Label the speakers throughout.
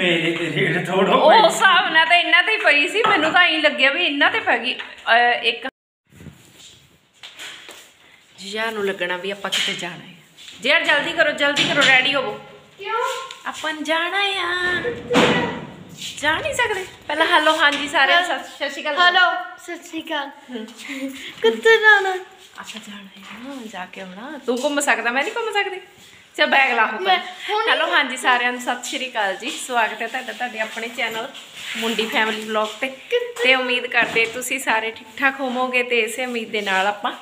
Speaker 1: ਮੇਰੇ ਤੇ ਰੇਟ ਥੋੜੋ
Speaker 2: ਉਹ ਹਿਸਾਬ ਨਾਲ ਤਾਂ ਇਹਨਾਂ ਤੇ ਹੀ ਪਈ ਸੀ ਮੈਨੂੰ ਤਾਂ ਐਂ ਲੱਗਿਆ ਵੀ ਇਹਨਾਂ ਤੇ ਪੈ ਗਈ ਅਹ ਇੱਕ ਜੀਆ ਨੂੰ ਲੱਗਣਾ ਵੀ ਆਪਾਂ ਕਿਤੇ ਜਾਣਾ ਹੈ। ਜੇਰ ਜਲਦੀ ਕਰੋ ਜਲਦੀ ਕਰੋ ਰੈਡੀ ਹੋਵੋ।
Speaker 3: ਕਿਉਂ?
Speaker 2: ਆਪਾਂ ਜਾਣਾ ਆ। ਜਾ ਨਹੀਂ ਸਕਦੇ। ਪਹਿਲਾਂ ਹੈਲੋ ਹਾਂਜੀ ਸਾਰਿਆਂ ਨੂੰ। ਸਤਿ ਸ਼੍ਰੀ ਅਕਾਲ।
Speaker 3: ਹੈਲੋ ਸਤਿ ਸ਼੍ਰੀ ਅਕਾਲ। ਕਿੱਥੇ ਜਾਣਾ?
Speaker 2: ਆਪਾਂ ਜਾਣਾ ਹੈ ਜਾ ਕੇ ਆਉਣਾ। ਤੂੰ ਘੁੰਮ ਸਕਦਾ ਮੈਂ ਨਹੀਂ ਘੁੰਮ ਸਕਦੀ। ਚਲ ਬੈਗ ਲਾ
Speaker 3: ਹੁਣ-
Speaker 2: ਹੈਲੋ ਹਾਂਜੀ ਸਾਰਿਆਂ ਨੂੰ ਸਤਿ ਸ਼੍ਰੀ ਅਕਾਲ ਜੀ। ਸਵਾਗਤ ਹੈ ਤੁਹਾਡਾ ਤੁਹਾਡੇ ਆਪਣੇ ਚੈਨਲ ਮੁੰਡੀ ਫੈਮਿਲੀ ਵਲੌਗ ਤੇ। ਤੇ ਉਮੀਦ ਕਰਦੇ ਤੁਸੀਂ ਸਾਰੇ ਠੀਕ ਠਾਕ ਹੋਵੋਗੇ ਤੇ ਇਸੇ ਉਮੀਦ ਦੇ ਨਾਲ ਆਪਾਂ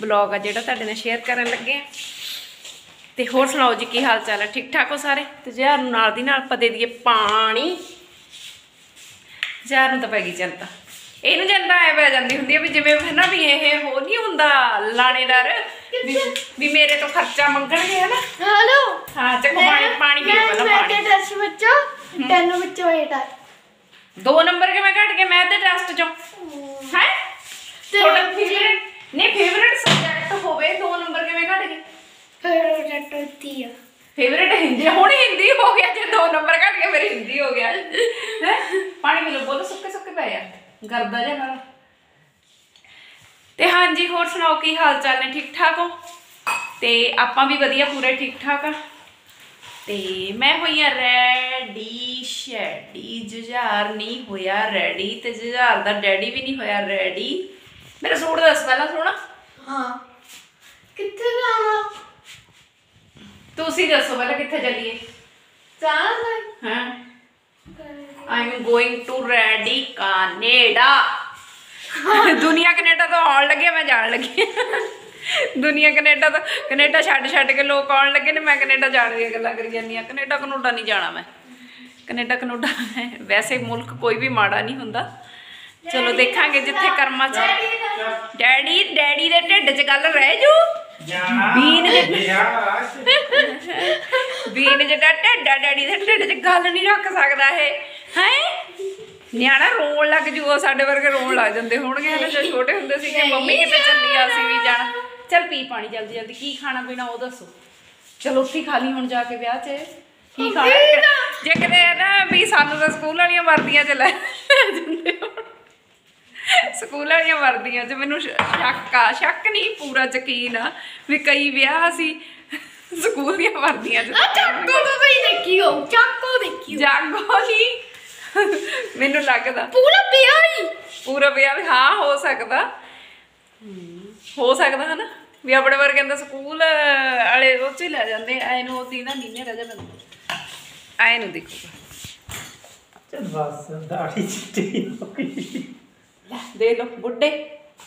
Speaker 2: ਵਲੌਗ ਆ ਜਿਹੜਾ ਤੁਹਾਡੇ ਨਾਲ ਸ਼ੇਅਰ ਕਰਨ ਲੱਗੇ ਆ ਤੇ ਹੋਰ ਸੁਣਾਓ ਜੀ ਕੀ ਹਾਲ ਚਾਲ ਹੈ ਠੀਕ ਠਾਕ ਹੋ ਸਾਰੇ? ਤੇ ਜਹਿਰ ਨੂੰ ਨਾਲ ਦੀ ਨਾਲ ਆਪਾਂ ਦੇ ਦਈਏ ਪਾਣੀ ਜਹਿਰ ਨੂੰ ਤਾਂ ਪੈ ਗਈ ਚਿੰਤਾ ਇਹਨੂੰ ਜਨਤਾ ਐ ਪੈ ਜਾਂਦੀ ਹੁੰਦੀ ਹੈ ਵੀ ਜਿਵੇਂ ਹੈ ਨਾ ਵੀ ਇਹ ਹੋ ਨਹੀਂ ਹੁੰਦਾ ਲਾਣੇਦਾਰ। ਵੀ ਵੀ ਮੇਰੇ ਤੋਂ ਖਰਚਾ ਮੰਗਣਗੇ ਹਨਾ?
Speaker 3: ਹੈਲੋ।
Speaker 2: ਹਾਂ ਚੱਕੋ ਪਾਣੀ ਪਾਣੀ ਪੀਓ ਪਹਿਲਾਂ
Speaker 3: ਮੈਂ
Speaker 2: ਪਾਣੀ
Speaker 3: ਤੇ ਦਸ ਵਿੱਚੋਂ ਤਿੰਨ ਵਿੱਚੋਂ ਏਟ ਆ
Speaker 2: ਦੋ ਨੰਬਰ ਕਿਵੇਂ ਘਟ ਗਏ? ਮੈਥ ਦੇ ਟੈਸਟ ਚੋਂ। ਹੈ। ਤੁਹਾਡਾ ਫੇਵਰੇਟ ਨਹੀਂ ਫੇਵਰੇਟ ਸਬਜੈਕਟ ਹੋਵੇ ਦੋ ਨੰਬਰ ਕਿਵੇਂ ਘਟ ਗਏ?
Speaker 3: ਫਿਰ ਰਟਤੀ ਆ।
Speaker 2: ਫੇਵਰੇਟ ਹਿੰਦੀ ਹੁਣ ਹਿੰਦੀ ਹੋ ਗਿਆ ਜੇ ਦੋ ਨੰਬਰ ਘਟ ਗਏ ਮੇਰੇ ਹਿੰਦੀ ਹੋ ਗਿਆ। ਹੈ? ਪਾਣੀ ਪੀ ਲਓ ਬੋਲੋ ਸੁੱਕੇ ਸੁੱਕੇ ਪਏ ਆ। ਗਰਦਾ ਜਿਹਾ ਨਾਲ। ਤੇ ਹਾਂਜੀ ਹੋਰ ਸੁਣਾਓ ਕੀ ਹਾਲ ਚਾਲ ਨੇ? ਠੀਕ ਠਾਕ ਹੋ? ਤੇ ਆਪਾਂ ਵੀ ਵਧੀਆ ਪੂਰੇ ਠੀਕ ਠਾਕ ਆ? ਤੇ ਮੈਂ ਹੋਈ ਆ ਰੈਡੀ ਸ਼ੈਡੀ ਜੁਝਾਰ ਨਹੀਂ ਹੋਇਆ ਰੈਡੀ ਤੇ ਜੁਝਾਰ ਦਾ ਡੈਡੀ ਵੀ ਨਹੀਂ ਹੋਇਆ ਰੈਡੀ। ਮੇਰਾ ਸੂਟ ਦੱਸ ਪਹਿਲਾਂ ਸੋਣਾ
Speaker 3: ਹਾਂ। ਕਿੱਥੇ ਜਾਣਾ?
Speaker 2: ਤੁਸੀਂ ਦੱਸੋ ਪਹਿਲਾਂ ਕਿੱਥੇ ਚੱਲੀਏ?
Speaker 3: ਜਾਣਾ।
Speaker 2: ਹਾਂ? I am going to ready Canada ਦੁਨੀਆ ਕੈਨੇਡਾ ਤੋਂ ਆਉਣ ਲੱਗੇ ਮੈਂ ਜਾਣ ਲੱਗੀ। ਦੁਨੀਆ ਕੈਨੇਡਾ ਤੋਂ ਕੈਨੇਡਾ ਛੱਡ ਛੱਡ ਕੇ ਲੋਕ ਆਉਣ ਲੱਗੇ ਨੇ ਮੈਂ ਕੈਨੇਡਾ ਜਾਣ ਦੀਆਂ ਗੱਲਾਂ ਕਰੀ ਜਾਂਦੀ ਆ ਕੈਨੇਡਾ ਕਨੂਡਾ ਨਹੀਂ ਜਾਣਾ ਮੈਂ। ਕੈਨੇਡਾ ਕਨੂਡਾ ਵੈਸੇ ਮੁਲਕ ਕੋਈ ਵੀ ਮਾੜਾ ਨਹੀਂ ਹੁੰਦਾ। ਚਲੋ ਦੇਖਾਂਗੇ ਜਿੱਥੇ ਕਰਮਾਂ ਚ ਡੈਡੀ ਡੈਡੀ ਦੇ ਢਿੱਡ 'ਚ ਗੱਲ ਰਹਿ ਜੂ। ਬੀਨ ਵੀਨ ਜਿਹੜਾ ਢੱਡਾ ਡੈਡੀ ਦੇ ਢਿੱਡ 'ਚ ਗੱਲ ਨਹੀਂ ਰੱਖ ਸਕਦਾ ਇਹ। ਹੈ? ਨਿਆਣਾ ਰੋਣ ਲੱਗ ਜੂਗਾ ਸਾਡੇ ਵਰਗੇ ਰੋਣ ਲੱਗ ਜਾਂਦੇ ਹੋਣਗੇ ਹਨਾ ਜਦੋਂ ਛੋਟੇ ਹੁੰਦੇ ਸੀ ਕਿ ਮੰਮੀ ਕਿਤੇ ਚੱਲੀ ਆ ਅਸੀਂ ਵੀ ਜਾਣਾ। ਚੱਲ ਪੀ ਪਾਣੀ ਜਲਦੀ ਜਲਦੀ ਕੀ ਖਾਣਾ ਪੀਣਾ ਉਹ ਦੱਸੋ। ਚਲੋ ਉੱਥੇ ਖਾ ਲਈ ਹੁਣ ਜਾ ਕੇ ਵਿਆਹ 'ਚ। ਕੀ ਖਾਣਾ ਜੇ ਕਿਤੇ ਨਾ ਵੀ ਸਾਨੂੰ ਤਾਂ ਸਕੂਲ ਵਾਲੀਆਂ ਵਰਦੀਆਂ 'ਚ ਲੈ ਜਾਂਦੇ ਸਕੂਲ ਵਾਲੀਆਂ ਵਰਦੀਆਂ 'ਚ ਮੈਨੂੰ ਸ਼- ਸ਼ੱਕ ਆ ਸ਼ੱਕ ਨਹੀਂ ਪੂਰਾ ਯਕੀਨ ਆ ਵੀ ਕਈ ਵਿਆਹ ਅਸੀਂ ਸਕੂਲ ਦੀਆਂ ਵਰਦੀਆਂ 'ਚ
Speaker 3: ਆ ਚਾਕੂ ਤੋਂ ਵੀ ਦੇਖਿਓ ਚਾਕੂ ਦੇਖਿਓ।
Speaker 2: ਜਾਗੋ ਨਹੀਂ ਮੈਨੂੰ ਲੱਗਦਾ
Speaker 3: ਪੂਰਾ ਪਿਆ ਹੀ
Speaker 2: ਪੂਰਾ ਵਿਆਹ ਵੀ ਹਾਂ ਹੋ ਸਕਦਾ ਹੋ ਸਕਦਾ ਹਨਾ ਵੀ ਆਪਣੇ ਵਰਗੇ ਦਾ ਸਕੂਲ ਵਾਲੇ ਉਹ 'ਚ ਹੀ ਲੈ ਜਾਂਦੇ ਐ ਨੂੰ ਉਹਦੀ ਨਾ ਨੀਨੇ ਰਹਿ ਜਾਂਦਾ ਐ ਨੂੰ ਦੇਖੂਗਾ
Speaker 1: ਚੱਲ ਬਸ ਦਾੜੀ ਚਿੱਟੀ ਹੋ ਗਈ
Speaker 2: ਲੈ ਦੇ ਲੋ ਬੁੱਢੇ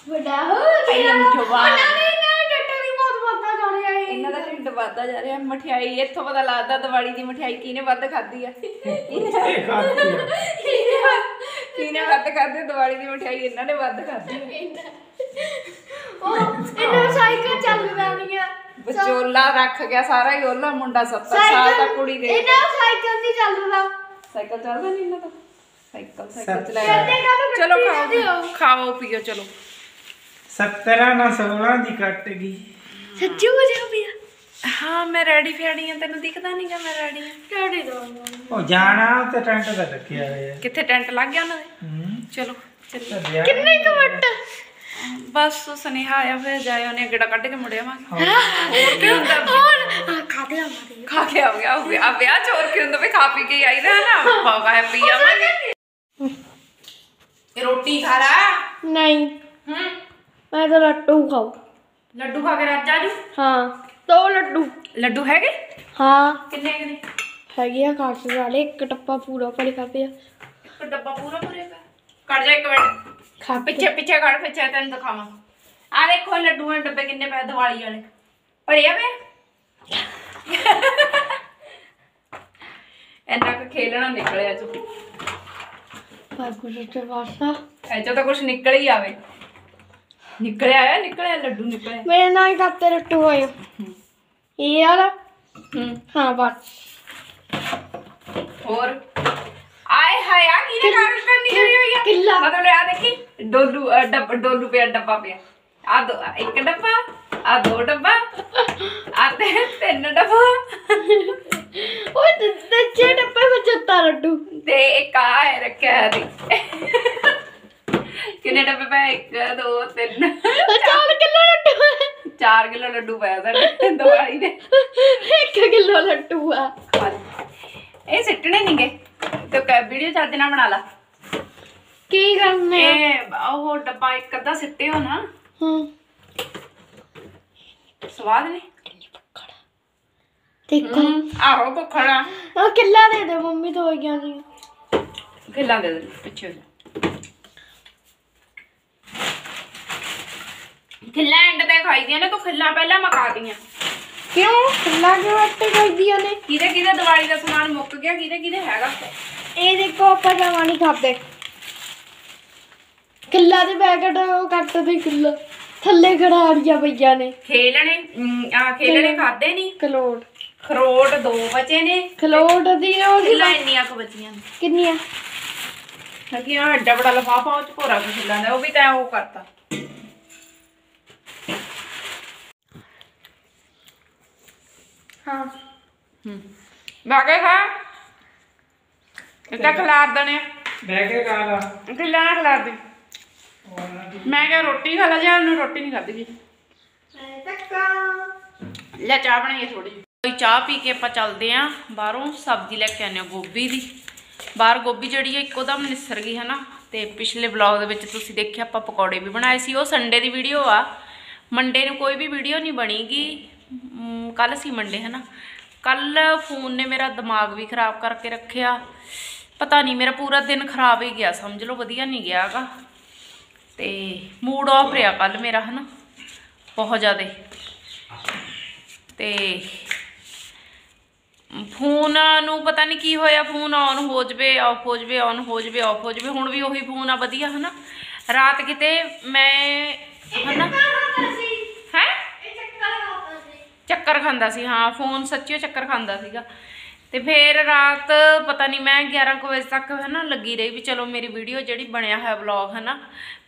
Speaker 3: ਵੱਡਾ ਹੋ
Speaker 2: I am ਜਵਾਨ।
Speaker 3: ਨਾ ਨਹੀਂ ਨਾ ਡੱਟਾ ਵੀ ਬਹੁਤ ਵੱਧਾ ਜਾ ਰਿਹਾ ਹੈ
Speaker 2: ਇਹਨਾਂ ਦਾ ਢਿੱਡ ਵੱਧਦਾ ਜਾ ਰਿਹਾ ਮਠਿਆਈ ਇੱਥੋਂ ਪਤਾ ਲੱਗਦਾ ਦੀਵਾਲੀ ਦੀ ਮਠਿਆਈ ਕਿਹਨੇ ਵੱਧ ਖਾਧੀ ਆ।
Speaker 1: ਇਹ ਆ।
Speaker 2: ਕਿਹਨੇ ਵੱਧ ਖਾਧੀ ਦੀਵਾਲੀ ਦੀ ਮਠਿਆਈ ਇਹਨਾਂ ਨੇ ਵੱਧ ਖਾਧੀ ਆ।
Speaker 3: ਉਹ ਇਹਨਾਂ ਸਾਈਕਲ ਚੱਲ ਰਹੀ ਆ।
Speaker 2: ਵਿਚੋਲਾ ਰੱਖ ਗਿਆ ਸਾਰਾ ਹੀ ਉਹਲਾ ਮੁੰਡਾ 70 ਸਾਲ ਦਾ ਕੁੜੀ ਦੇ।
Speaker 3: ਇਹਨਾਂ ਸਾਈਕਲ ਨਹੀਂ ਚੱਲ ਰਿਹਾ
Speaker 2: ਸਾਈਕਲ ਚੱਲਦਾ ਨਹੀਂ ਇਹਨਾਂ ਦਾ? ਸਾਈਕਲ ਸਾਈਕਲ ਚਲਾਇਆ। ਚਲੋ ਖਾਓ? ਖਾਓ ਪੀਓ ਚਲੋ।
Speaker 1: 17 ਨਾ 16 ਦੀ ਕੱਟ ਗਈ।
Speaker 3: ਸੱਚੀ ਹੋ ਜਾ ਪਿਆ
Speaker 2: ਹਾਂ ਮੈਂ ਰੈਡੀ ਫੈੜੀ ਆ ਤੈਨੂੰ ਦਿਖਦਾ ਨਹੀਂਗਾ ਮੈਂ ਰੈਡੀ ਆ।
Speaker 3: ਟਾੜੀ ਦੋ
Speaker 1: ਉਹ ਜਾਣਾ ਤੇ ਟੈਂਟ ਦਾ ਰੱਖਿਆ ਹੋਇਆ।
Speaker 2: ਕਿੱਥੇ ਟੈਂਟ ਲੱਗ ਗਿਆ ਉਹਨਾਂ ਦੇ?
Speaker 1: ਹੂੰ।
Speaker 2: ਚਲੋ ਚੱਲੀਏ।
Speaker 3: ਕਿੰਨੇ ਕੁ ਵੱਟ?
Speaker 2: ਬਸ ਸੁਨੇਹਾ ਆਇਆ ਫਿਰ ਜਾਏ ਉਹਨੇ ਗੇੜਾ ਕੱਢ ਕੇ ਮੁੜਿਆ ਮਾਂ
Speaker 1: ਹਾਂ।
Speaker 2: ਹੋਰ ਕੀ ਹੁੰਦਾ?
Speaker 3: ਹੋਰ ਆ ਖਾਦੇ ਆ ਮਾਰੇ
Speaker 2: ਖਾ ਕੇ ਆ ਗਿਆ ਹੋ ਗਿਆ ਆ ਵਿਆਹ ਚ ਹੋਰ ਕੀ ਹੁੰਦਾ? ਵੀ ਖਾ ਪੀ ਕੇ ਹੀ ਆਈਦਾ ਹੈ ਨਾ ਪਾਵਾ ਪੀ ਆਵਾਂਗੇ ਇਹ ਰੋਟੀ ਖਾ ਰਾ
Speaker 3: ਨਹੀਂ।
Speaker 2: ਹੂੰ।
Speaker 3: ਮੈਂ ਤਾਂ ਲੱਡੂ ਖਾਉ
Speaker 2: ਲੱਡੂ ਖਾ ਕੇ ਰੱਜ ਆਜੂ
Speaker 3: ਹਾਂ ਦੋ ਲੱਡੂ।
Speaker 2: ਲੱਡੂ ਹੈਗੇ?
Speaker 3: ਹਾਂ।
Speaker 2: ਕਿੰਨੇ ਕਿੰਨੇ
Speaker 3: ਹੈਗੇ ਆ ਕਾਸ਼ ਵਾਲੇ ਇੱਕ ਟੱਪਾ ਪੂਰਾ ਭਰ ਖਾ ਪਿਆ।
Speaker 2: ਇੱਕ ਡੱਬਾ ਪੂਰਾ ਭਰਿਆ ਪਿਆ। ਕੱਢ ਜਾ ਇੱਕ ਮਿੰਟ।
Speaker 3: ਖਾ
Speaker 2: ਪਿੱਛੇ ਪਿੱਛੇ ਕੱਢ ਪਿੱਛੇ ਤੈਨੂੰ ਦਿਖਾਵਾਂ। ਆ ਦੇਖੋ ਲੱਡੂਆਂ ਦੇ ਡੱਬੇ ਕਿੰਨੇ ਪਏ ਦੀਵਾਲੀ ਵਾਲੇ। ਭਰਿਆ ਪਿਆ? ਇੰਨਾ ਕੁ ਖੇਲਣਾ ਨਿਕਲਿਆ ਚੁੱਪ
Speaker 3: ਬਾਬੂ ਜੀ ਤੇ ਵਾਸਾ
Speaker 2: ਐ ਤਾਂ ਕੁਝ ਨਿਕਲ ਹੀ ਆਵੇ। ਨਿਕਲਿਆ ਆਇਆ ਨਿਕਲਿਆ ਲੱਡੂ ਨਿਕਲਿਆ
Speaker 3: ਮੇਰੇ ਨਾਲ ਹੀ ਖਾਤੇ ਲੱਡੂ ਹੋਏ ਇਹ ਵਾਲਾ
Speaker 2: ਹੂੰ
Speaker 3: ਹਾਂ ਬਸ
Speaker 2: ਹੋਰ ਆਏ ਹਾਏ ਆ ਕੀ ਕਾਗਜ਼ ਕਰਨੀ ਕਰੀ ਹੋਈ ਆ
Speaker 3: ਕਿੱਲਾ।
Speaker 2: ਮਤਲਬ ਆ ਦੇਖੀ ਡੋਲੂ ਅ, ਡੱਬ ਡੋਲੂ ਪਿਆ ਡੱਬਾ ਪਿਆ ਆ ਦੋ ਆਹ ਇੱਕ ਡੱਬਾ ਆ ਦੋ ਡੱਬਾ ਆ ਤੇ ਤਿੰਨ ਡੱਬਾ
Speaker 3: ਉਹ ਦੱਸੇ ਡੱਬੇ ਵਿੱਚ ਜੱਤਾ ਲੱਡੂ
Speaker 2: ਤੇ ਇੱਕ ਆ ਹੈ ਰੱਖਿਆ ਦੀ ਕਿੰਨੇ ਡੱਬੇ ਪਏ 1 2 3
Speaker 3: ਉਹ ਚਾਰ ਕਿਲੋ ਲੱਡੂ ਹੈ
Speaker 2: 4 ਕਿਲੋ ਲੱਡੂ ਪਾਇਆ ਸਾਡੇ ਦਵਾਈ ਦੇ।
Speaker 3: ਇੱਕ ਕਿਲੋ ਲੱਡੂ ਆ।
Speaker 2: ਇਹ ਸਿੱਟਣੇ ਨਹੀਂਗੇ ਤੇ ਕੈ ਵੀਡੀਓ ਚੱਜ ਨਾਲ ਬਣਾ ਲਾ।
Speaker 3: ਕੀ ਕਰਨੇ
Speaker 2: ਇਹ ਉਹ ਡੱਬਾ ਇੱਕ ਅੱਧਾ ਸਿੱਟਿਓ ਨਾ।
Speaker 3: ਹਾਂ।
Speaker 2: ਸਵਾਦ ਨੇ?
Speaker 3: ਦੇਖੋ।
Speaker 2: ਆਹੋ ਭੁੱਖੜਾ।
Speaker 3: ਉਹ ਕਿੱਲਾ ਦੇ ਦੇ ਮੰਮੀ ਤੋਂ ਗਿਆ ਸੀ
Speaker 2: ਖਿੱਲਾ ਦੇ ਦੇ ਪਿੱਛੇ ਹੋ ਜਾ। ਖਿੱਲਾ ਐਂਡ ਤੇ ਖਾਈਦੀਆਂ ਨੇ ਤੂੰ ਖਿੱਲਾ ਪਹਿਲਾਂ ਮਕਾ ਦੀਆਂ
Speaker 3: ਕਿਉਂ? ਕਿੱਲਾ ਕਿਉਂ ਅੱਟੇ ਕਰਦੀਆਂ ਨੇ?
Speaker 2: ਕਿਹਦੇ ਕਿਹਦੇ ਦੀਵਾਲੀ ਦਾ ਸਮਾਨ ਮੁੱਕ ਗਿਆ ਕਿਹਦੇ ਕਿਹਦੇ ਹੈਗਾ?
Speaker 3: ਇਹ ਦੇਖੋ ਆਪਾਂ ਜਮਾ ਨਹੀਂ ਖਾਦੇ ਕਿੱਲਾ ਦੇ ਪੈਕਟ ਉਹ ਕੱਟ ਦੇ ਕਿੱਲਾ ਥੱਲੇ ਖੜਾੜੀਆਂ ਪਈਆਂ ਨੇ।
Speaker 2: ਖੇਲਣੇ ਆ ਖੇਲਣੇ ਖਾਦੇ ਨਹੀਂ
Speaker 3: ਕਲੋੜ
Speaker 2: ਖਰੋਟ ਦੋ ਬਚੇ ਨੇ।
Speaker 3: ਖਲੋੜ ਦੀ ਉਹ
Speaker 2: ਖਿੱਲਾ ਇੰਨੀਆਂ ਕੁ ਬਚੀਆਂ ਨੇ।
Speaker 3: ਕਿੰਨੀਆਂ?
Speaker 2: ਕਿਉਂਕਿ ਆ ਐਡਾ ਬੜਾ ਲਫਾਫਾ ਉਹ ਚ ਭੋਰਾ ਕੁ ਖਿੱਲਾਂ ਦਾ ਉਹ ਵੀ ਤਾਂ ਉਹ ਕਰਤਾ।
Speaker 3: ਹਾਂ।
Speaker 2: ਹੂੰ। ਬਾਗੇ ਖਾ। ਇੱਦਾਂ ਖਿਲਾਰ ਦਣੇ
Speaker 1: ਬਹਿ ਕੇ ਖਾ ਲਾ
Speaker 2: ਖਿੱਲਾ ਨਾ ਖਿਲਾਰ ਦੇ। ਮੈਂ ਕਿਹਾ ਰੋਟੀ ਖਾ ਲਾ ਜਾਂ ਉਹਨੂੰ ਰੋਟੀ ਨਹੀਂ ਖਾਦੀ ਜੀ ਲੈ ਚਾਹ ਬਣਾਈਏ ਥੋੜੀ ਜਿਹੀ। ਚਾਹ ਪੀ ਕੇ ਆਪਾਂ ਚੱਲਦੇ ਆਂ ਬਾਹਰੋਂ ਸਬਜ਼ੀ ਲੈ ਕੇ ਆਨੇ ਆ ਗੋਭੀ ਦੀ। ਬਾਹਰ ਗੋਭੀ ਜਿਹੜੀ ਹੈ ਇੱਕੋ ਦਮ ਨਿਸਰ ਗਈ ਹੈ ਨਾ ਤੇ ਪਿਛਲੇ ਵਲੌਗ ਦੇ ਵਿੱਚ ਤੁਸੀਂ ਦੇਖਿਆ ਆਪਾਂ ਪਕੌੜੇ ਵੀ ਬਣਾਏ ਸੀ। ਉਹ ਸੰਡੇ ਦੀ ਵੀਡੀਓ ਆ। ਮੰਡੇ ਨੂੰ ਕੋਈ ਵੀ ਵੀਡੀਓ ਨਹੀਂ ਬਣੀਗੀ। ਕੱਲ ਸੀ ਮੰਡੇ ਹੈ ਨਾ ਕੱਲ ਫੋਨ ਨੇ ਮੇਰਾ ਦਿਮਾਗ ਵੀ ਖਰਾਬ ਕਰਕੇ ਰੱਖਿਆ। ਪਤਾ ਨਹੀਂ, ਮੇਰਾ ਪੂਰਾ ਦਿਨ ਖਰਾਬ ਹੀ ਗਿਆ, ਸਮਝ ਲਓ, ਵਧੀਆ ਨਹੀਂ ਗਿਆਗਾ ਤੇ ਮੂਡ ਆਫ ਰਿਹਾ ਕੱਲ ਮੇਰਾ, ਹਨਾ? ਬਹੁਤ ਜ਼ਿਆਦਾ। ਤੇ ਫੋਨ ਨੂੰ ਪਤਾ ਨਹੀਂ ਕੀ ਹੋਇਆ, ਫੋਨ ਆਨ ਹੋ ਜਵੇ ਆਫ ਹੋ ਜਵੇ ਆਨ ਹੋ ਜਵੇ ਆਫ ਹੋ ਜਵੇ, ਹੁਣ ਵੀ ਉਹੀ ਫੋਨ ਆ, ਵਧੀਆ, ਹਨਾ? ਰਾਤ ਕਿਤੇ ਮੈਂ, ਹਨਾ? ਹੈ ਚੱਕਰ ਖਾਂਦਾ ਸੀ, ਹਾਂ, ਫੋਨ ਸੱਚੀਓ ਚੱਕਰ ਖਾਂਦਾ ਸੀਗਾ। ਤੇ ਫਿਰ ਰਾਤ, ਪਤਾ ਨਹੀਂ ਮੈਂ 11 ਕੁ ਵਜੇ ਤੱਕ ਹੈ ਨਾ ਲੱਗੀ ਰਹੀ ਵੀ ਚਲੋ ਮੇਰੀ ਵੀਡੀਓ ਜਿਹੜੀ ਬਣਿਆ ਹੋਇਆ ਵਲੌਗ ਹੈ ਨਾ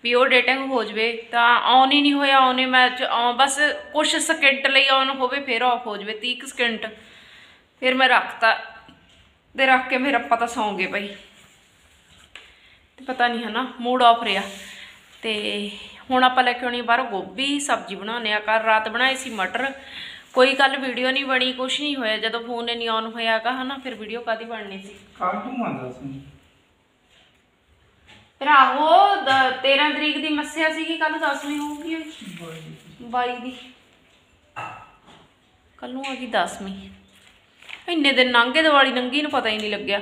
Speaker 2: ਵੀ ਉਹ ਡੇਟਿੰਗ ਹੋ ਜਵੇ, ਤਾਂ ਆਨ ਹੀ ਨਹੀਂ ਹੋਇਆ ਆਨ ਮੈਂ ਚ- on ਬਸ ਕੁਝ ਸਕਿੰਟ ਲਈ ਆਨ ਹੋਵੇ, ਫਿਰ ਆਫ ਹੋ ਜਵੇ 30 ਕੁ ਸਕਿੰਟ ਫਿਰ ਮੈਂ ਰੱਖਤਾ, ਤੇ ਰੱਖ ਕੇ ਫਿਰ ਆਪਾਂ ਤਾਂ ਸੌਂਗੇ ਭਾਈ ਤੇ ਪਤਾ ਨਹੀਂ ਹੈ ਨਾ ਮੂਡ ਆਫ ਰਿਹਾ। ਤੇ ਹੁਣ ਆਪਾਂ ਲੈ ਕੇ ਆਉਣੀ ਆ ਬਾਹਰੋਂ ਗੋਭੀ, ਸਬਜ਼ੀ ਬਣਾਉਣੇ ਆ ਕੱਲ ਰਾਤ ਬਣਾਈ ਸੀ ਮਟਰ। ਕੋਈ ਕੱਲ ਵੀਡੀਓ ਨਹੀਂ ਬਣੀ ਕੁਛ ਨਹੀਂ ਹੋਇਆ ਜਦੋਂ ਫੋਨ ਨਹੀਂ ਆਨ ਹੋਇਆਗਾ ਹਨਾ ਫਿਰ ਵੀਡੀਓ ਕਾਦੀ ਬਣਨੀ ਸੀ?
Speaker 1: ਕੱਲ ਤੂੰ ਆਂਦਾ ਸੀ।
Speaker 2: ਫਿਰ ਆਹੋ ਦ- 13 ਤਰੀਕ ਦੀ ਮੱਸਿਆ ਸੀਗੀ ਕੱਲ 10ਵੀਂ ਹੋਊਗੀ 22 ਦੀ। ਕੱਲ ਨੂੰ ਆ ਗਈ 10ਵੀਂ ਇੰਨੇ ਦਿਨ ਲੰਘੇ ਦੀਵਾਲੀ ਨੰਗੀ ਨੂੰ ਪਤਾ ਹੀ ਨਹੀਂ ਲੱਗਿਆ।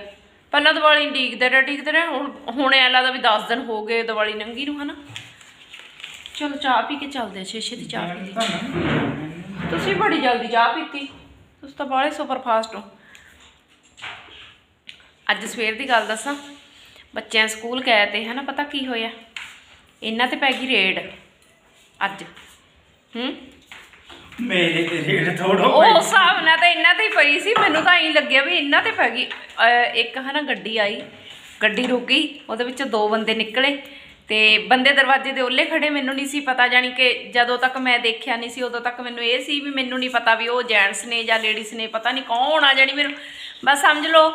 Speaker 2: ਪਹਿਲਾਂ ਦੀਵਾਲੀ ਡੀਕਦੇ ਰਹੇ ਡੀਕਦੇ ਰਹੇ ਹੁਣ ਹੁਣ ਐ ਲੱਗਦਾ ਵੀ 10 ਦਿਨ ਹੋ ਗਏ ਦੀਵਾਲੀ ਨੰਗੀ ਨੂੰ ਹਨਾ। ਚਲੋ ਚਾਹ ਪੀ ਕੇ ਚੱਲਦੇ ਆ ਛੇ ਦੀ ਚਾਹ ਪੀ ਲਈ। ਤੁਸੀਂ ਬੜੀ ਜਲਦੀ ਚਾਹ ਪੀਤੀ। ਤੁਸੀਂ ਤਾਂ ਬਾਹਲੇ ਸੁਪਰ ਫਾਸਟ ਹੋ। ਅੱਜ ਸਵੇਰ ਦੀ ਗੱਲ ਦੱਸਾਂ ਬੱਚਿਆਂ ਸਕੂਲ ਗਏ ਤੇ ਹਨਾ ਪਤਾ ਕੀ ਹੋਇਆ? ਇਹਨਾਂ ਤੇ ਪੈ ਗਈ ਰੇਡ। ਅੱਜ। ਹੂੰ?
Speaker 1: ਮੇਰੇ ਤੇ ਰੇਡ ਥੋੜੋ
Speaker 2: ਉਹ ਹਿਸਾਬ ਨਾਲ ਤਾਂ ਇਹਨਾਂ ਤੇ ਹੀ ਪਈ ਸੀ ਮੈਨੂੰ ਤਾਂ ਐਂ ਲੱਗਿਆ ਵੀ ਇਹਨਾਂ ਤੇ ਪੈ ਗਈ। ਅਹ ਇੱਕ ਹਨਾ ਗੱਡੀ ਆਈ ਗੱਡੀ ਰੁਕੀ ਉਹਦੇ ਵਿੱਚ ਦੋ ਬੰਦੇ ਨਿਕਲੇ। ਤੇ ਬੰਦੇ ਦਰਵਾਜ਼ੇ ਦੇ ਉੱਲੇ ਖੜੇ ਮੈਨੂੰ ਨਹੀਂ ਸੀ ਪਤਾ ਜਾਣੀ ਕਿ ਜਦੋਂ ਤੱਕ ਮੈਂ ਦੇਖਿਆ ਨਹੀਂ ਸੀ ਉਦੋਂ ਤੱਕ ਮੈਨੂੰ ਇਹ ਸੀ ਵੀ ਮੈਨੂੰ ਨਹੀਂ ਪਤਾ ਵੀ ਉਹ ਜੈਂਟਸ ਨੇ ਜਾਂ ਲੇਡੀਜ਼ ਨੇ ਪਤਾ ਨਹੀਂ ਕੌਣ ਆ ਜਾਣੀ ਮੈਨੂੰ ਬਸ ਸਮਝ ਲਓ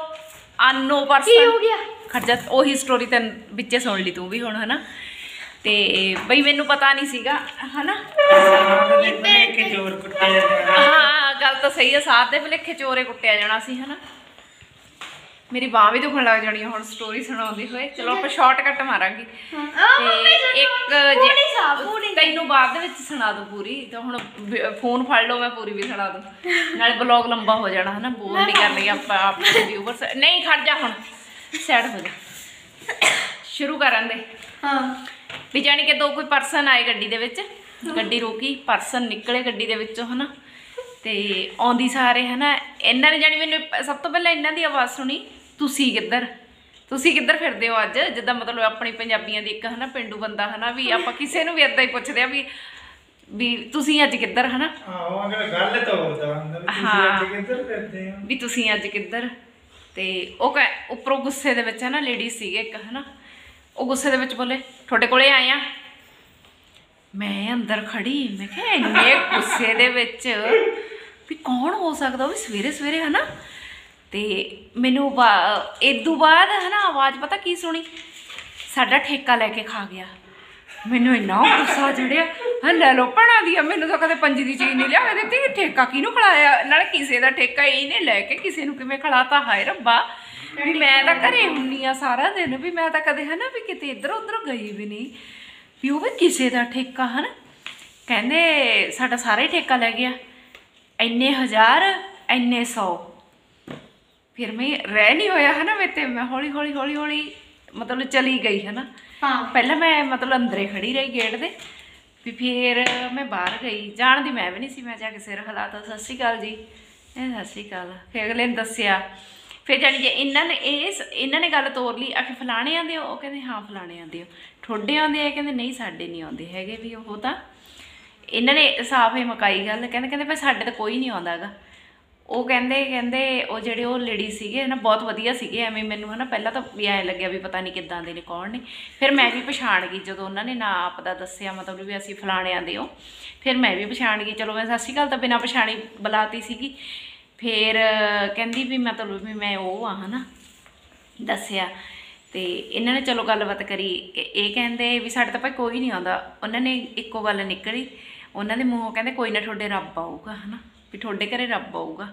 Speaker 2: ਅਨਨੋ
Speaker 3: ਕੀ
Speaker 2: ਪਰਸਨ
Speaker 3: ਹੋ ਗਿਆ?
Speaker 2: ਖਰਜਾ ਉਹੀ ਸਟੋਰੀ ਤੇ ਵਿੱਚੇ ਸੁਣ ਲਈ ਤੂੰ ਵੀ ਹੁਣ ਹਨਾ? ਤੇ ਬਈ ਮੈਨੂੰ ਪਤਾ ਨਹੀਂ ਸੀਗਾ ਹਨਾ। ਹਾਂ ਗੱਲ ਤਾਂ ਸਹੀ ਹੈ ਸਾਥ ਦੇ ਭਲੇਖੇ ਚੋਰੇ ਕੁੱਟਿਆ ਜਾਣਾ ਸੀ ਹਨਾ? ਮੇਰੀ ਬਾਹ ਵੀ ਦੁਖਣ ਲੱਗ ਜਾਣੀ ਹੁਣ ਸਟੋਰੀ ਸੁਣਾਉਂਦੀ ਹੋਏ। ਚਲੋ ਆਪਾਂ ਸ਼ਾਰਟਕਟ ਮਾਰਾਂਗੇ। ਤੇ ਇੱਕ ਜੇ-। ਤੈਨੂੰ ਬਾਅਦ ਦੇ ਵਿੱਚ ਸੁਣਾ ਦੂੰ ਪੂਰੀ। ਤਾਂ ਹੁਣ ਫੋਨ ਫੜ ਲਓ ਮੈਂ ਪੂਰੀ ਵੀ ਸੁਣਾ ਦੂੰ। ਨਾਲੇ ਬਲੌਗ ਲੰਬਾ ਹੋ ਜਾਣਾ ਹਨਾ? ਬੋਰ ਨਹੀਂ ਕਰਨੀ ਆਪਾਂ ਆਪਣੇ ਵਿਊਵਰਸ ਨਹੀਂ ਖੜ ਜਾ ਹੁਣ। ਸੈਟ ਹੋ ਜਾ। ਸ਼ੁਰੂ ਕਰਨ ਦੇ।
Speaker 3: ਹਾਂ।
Speaker 2: ਵੀ ਜਾਣੀ ਕਿ ਦੋ ਕੋਈ ਪਰਸਨ ਆਏ ਗੱਡੀ ਦੇ ਵਿੱਚ। ਗੱਡੀ ਰੋਕੀ ਪਰਸਨ ਨਿਕਲੇ ਗੱਡੀ ਦੇ ਵਿੱਚੋਂ ਹਨਾ? ਤੇ ਆਉਂਦੀ ਸਾਰੇ ਹਨਾ? ਇਹਨਾਂ ਨੇ ਜਾਣੀ ਮੈਨੂੰ ਸਭ ਤੋਂ ਪਹਿਲਾਂ ਇਹਨਾਂ ਦੀ ਆਵਾਜ਼ ਸੁਣੀ। ਤੁਸੀਂ ਕਿੱਧਰ? ਤੁਸੀਂ ਕਿੱਧਰ ਫਿਰਦੇ ਹੋ ਅੱਜ? ਜਿੱਦਾਂ ਮਤਲਬ ਆਪਣੀ ਪੰਜਾਬੀਆਂ ਦੀ ਇੱਕ ਹਨਾ ਪਿੰਡੂ ਬੰਦਾ ਹਨਾ ਵੀ ਆਪਾਂ ਕਿਸੇ ਨੂੰ ਵੀ ਇਦਾਂ ਹੀ ਪੁੱਛਦੇ ਆ ਵੀ ਵੀ ਤੁਸੀਂ ਅੱਜ ਕਿੱਧਰ ਹਨਾ?
Speaker 1: ਆਹੋ ਅਗਰ ਗੱਲ ਤਾਂ ਉਹਦਾ ਹੁੰਦਾ ਵੀ ਤੁਸੀਂ
Speaker 2: ਹਾਂ।
Speaker 1: ਅੱਜ ਕਿੱਧਰ ਫਿਰਦੇ ਹੋ?
Speaker 2: ਵੀ ਤੁਸੀਂ ਅੱਜ ਕਿੱਧਰ? ਤੇ ਉਹ ਕਹਿ ਉੱਪਰੋਂ ਗੁੱਸੇ ਦੇ ਵਿੱਚ ਹਨਾ ਲੇਡੀ ਸੀਗੇ ਇੱਕ ਹਨਾ। ਉਹ ਗੁੱਸੇ ਦੇ ਵਿੱਚ ਬੋਲੇ ਤੁਹਾਡੇ ਕੋਲੇ ਆਏ ਆ? ਮੈਂ ਅੰਦਰ ਖੜੀ ਮੈਂ ਕਿਹਾ ਇੰਨੇ ਗੁੱਸੇ ਦੇ ਵਿੱਚ ਵੀ ਕੌਣ ਹੋ ਸਕਦਾ? ਉਹ ਵੀ ਸਵੇਰੇ ਸਵੇਰੇ ਹਨਾ। ਤੇ ਮੈਨੂੰ ਬਾ- ਇਦੋਂ ਬਾਅਦ ਹਨਾ ਆਵਾਜ਼, ਪਤਾ ਕੀ ਸੁਣੀ? ਸਾਡਾ ਠੇਕਾ ਲੈ ਕੇ ਖਾ ਗਿਆ। ਮੈਨੂੰ ਇੰਨਾ ਗੁੱਸਾ ਚੜਿਆ। ਹਾਂ, ਲੈ ਲੋ ਪਣਾ ਦੀ ਮੈਨੂੰ ਤਾਂ ਕਦੇ ਪੰਜੀ ਦੀ ਚੀਜ਼ ਨਹੀਂ ਲਿਆ ਕੇ ਦਿੱਤੀ ਠੇਕਾ ਕਿਹਨੂੰ ਖਿਲਾਇਆ? ਨਾਲ ਕਿਸੇ ਦਾ ਠੇਕਾ ਇਹਨੇ ਲੈ ਕੇ ਕਿਸੇ ਨੂੰ ਕਿਵੇਂ ਖਿਲਾਤਾ? ਹਾਏ ਰੱਬਾ। ਵੀ ਮੈਂ ਤਾਂ ਘਰੇ ਹੁੰਨੀ ਆ ਸਾਰਾ ਦਿਨ। ਵੀ ਮੈਂ ਤਾਂ ਕਦੇ ਹਨਾ ਵੀ ਕਿਤੇ ਇੱਧਰ ਉੱਧਰ ਗਈ ਵੀ ਨਹੀਂ। ਵੀ ਉਹ ਵੀ ਕਿਸੇ ਦਾ ਠੇਕਾ ਹਨਾ। ਕਹਿੰਦੇ ਸਾਡਾ ਸਾਰਾ ਹੀ ਠੇਕਾ ਲੈ ਗਿਆ। ਇੰਨੇ ਹਜ਼ਾਰ, ਇੰਨੇ ਸੌ। ਫਿਰ ਮੈਂ ਰਹਿ ਨਹੀਂ ਹੋਇਆ ਹਨਾ ਮੈਂ ਤੇ ਮੈਂ ਹੌਲੀ ਹੌਲੀ ਹੌਲੀ ਹੌਲੀ ਮਤਲਬ ਚਲੀ ਗਈ ਹਨਾ।
Speaker 3: ਹਾਂ।
Speaker 2: ਪਹਿਲਾਂ ਮੈਂ ਮਤਲਬ ਅੰਦਰੇ ਖੜੀ ਰਹੀ ਗੇਟ ਦੇ ਵੀ ਫਿਰ ਮੈਂ ਬਾਹਰ ਗਈ। ਜਾਣਦੀ ਮੈਂ ਵੀ ਨਹੀਂ ਸੀ ਮੈਂ ਜਾ ਕੇ ਸਿਰ ਹਿਲਾਤਾ। ਸਤਿ ਸ਼੍ਰੀ ਅਕਾਲ ਜੀ। ਇਹ ਸਤਿ ਸ਼੍ਰੀ ਅਕਾਲ। ਫਿਰ ਅਗਲੇ ਨੇ ਦੱਸਿਆ ਫਿਰ ਜਾਣੀ ਜੇ ਇਹਨਾਂ ਨੇ ਇਹ ਸ- ਇਹਨਾਂ ਨੇ ਗੱਲ ਤੋਰ ਲਈ ਆਖੇ ਫਲਾਣੇ ਆਂਦੇ ਹੋ? ਉਹ ਕਹਿੰਦੇ ਹਾਂ ਫਲਾਣੇ ਆਂਦੇ ਹੋ। ਠੋਡੇ ਆਂਦੇ ਆ ਕਹਿੰਦੇ ਨਹੀਂ ਸਾਡੇ ਨਹੀਂ ਆਉਂਦੇ ਹੈਗੇ ਵੀ ਉਹ ਤਾਂ। ਇਹਨਾਂ ਨੇ ਸਾਫ਼ ਹੀ ਮਕਾਈ ਗੱਲ ਕਹਿੰਦੇ ਕਹਿੰਦੇ ਭਾਈ ਸਾਡੇ ਤਾਂ ਕੋਈ ਨਹੀਂ ਆਉਂਦਾ ਹੈਗਾ। ਉਹ ਕਹਿੰਦੇ ਕਹਿੰਦੇ ਉਹ ਜਿਹੜੇ ਉਹ ਲੇਡੀ ਸੀਗੇ ਨਾ ਬਹੁਤ ਵਧੀਆ ਸੀਗੇ, ਐਵੇਂ ਮੈਨੂੰ ਹਨਾ ਪਹਿਲਾਂ ਤਾਂ ਵੀ ਐਂ ਲੱਗਿਆ ਵੀ ਪਤਾ ਨਹੀਂ ਕਿੱਦਾਂ ਦੇ ਨੇ, ਕੌਣ ਨੇ। ਫਿਰ ਮੈਂ ਵੀ ਪਛਾਣ ਗਈ ਜਦੋਂ ਉਹਨਾਂ ਨੇ ਨਾ ਆਪ ਦਾ ਦੱਸਿਆ, ਮਤਲਬ ਵੀ ਅਸੀਂ ਫਲਾਣਿਆਂ ਦੇ ਹੋ ਫਿਰ ਮੈਂ ਵੀ ਪਛਾਣ ਗਈ, ਚਲੋ ਮੈਂ ਸਤਿ ਸ਼੍ਰੀ ਅਕਾਲ ਤਾਂ ਬਿਨਾਂ ਪਛਾਣੀ ਬੁਲਾਤੀ ਸੀਗੀ। ਫਿਰ ਕਹਿੰਦੀ ਵੀ ਮਤਲਬ ਵੀ ਮੈਂ ਉਹ ਆ ਹਨਾ, ਦੱਸਿਆ। ਤੇ ਇਹਨਾਂ ਨੇ ਚਲੋ ਗੱਲਬਾਤ ਕਰੀ। ਕਿ ਇਹ ਕਹਿੰਦੇ ਵੀ ਸਾਡੇ ਤਾਂ ਭਾਈ ਕੋਈ ਨਹੀਂ ਆਉਂਦਾ। ਉਹਨਾਂ ਨੇ ਇੱਕੋ ਗੱਲ ਨਿਕਲੀ। ਉਹਨਾਂ ਦੇ ਮੂੰਹੋਂ ਕਹਿੰਦੇ, ਕੋਈ ਨਾ ਤੁਹਾਡੇ ਰੱਬ ਆਊਗਾ, ਹਨਾ। ਵੀ ਤੁਹਾਡੇ ਘਰੇ ਰੱਬ ਆਊਗਾ।